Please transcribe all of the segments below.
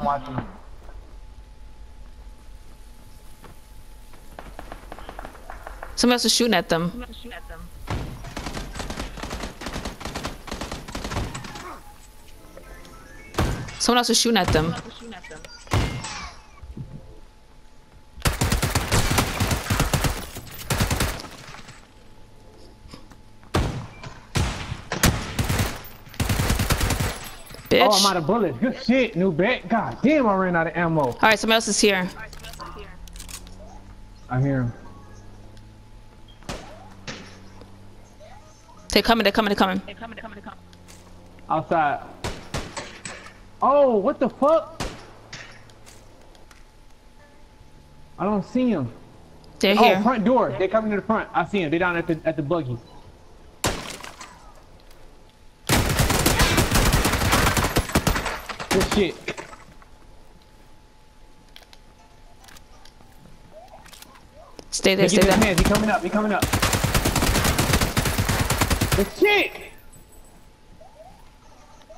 I'm watching. Someone else is shooting at them. Someone else is shooting at them. Bitch. Oh, I'm out of bullets. Good shit, new bet. God damn, I ran out of ammo. All right, someone else is here. I hear him. They're coming. They're coming. They're coming. Outside. Oh, what the fuck? I don't see him. They're Oh, here. front door. They're coming to the front. I see him. They're down at the at the buggy. Good shit. Stay there. He Stay getting there. hands. He coming up. He coming up. Good shit.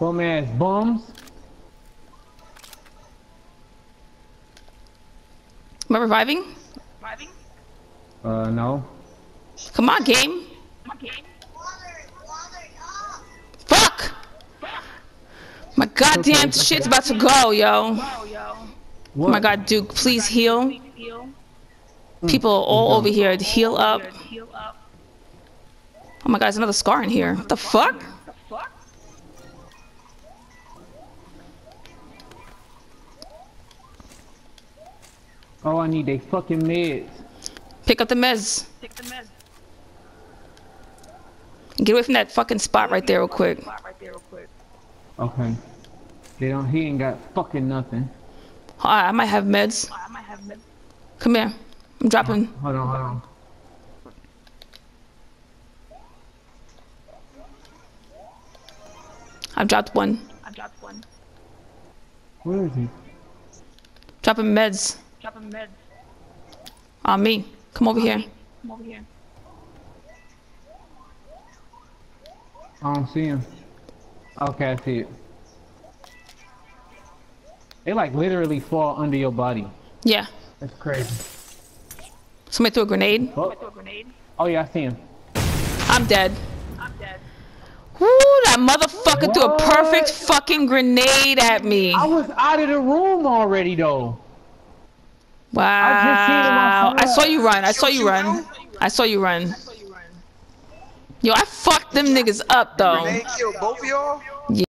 Bum ass bums. Am I reviving? Reviving? Uh, no. Come on, game. Fuck! My goddamn shit's about to go, yo. Oh my god, Duke, please heal. People are all over here. Heal up. Oh my god, there's another scar in here. What the fuck? Oh, I need they fucking meds. Pick up the meds. Get away from that fucking spot right there real quick. Okay. They don't. He ain't got fucking nothing. I, might have meds. I might have meds. Come here. I'm dropping. Hold on, hold on. I've dropped one. I've dropped one. Where is he? Dropping meds. Dropping meds. On me. Come over here. I don't see him. Okay, I see it. They like literally fall under your body. Yeah. That's crazy. Somebody threw a grenade. Oh, oh yeah, I see him. I'm dead. I'm dead. Woo, that motherfucker threw a perfect fucking grenade at me. I was out of the room already though. just seen him Wow. I outside. saw you run. I saw you run. I saw you run. Yo, I fucked them niggas up though. Renee